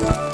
Bye.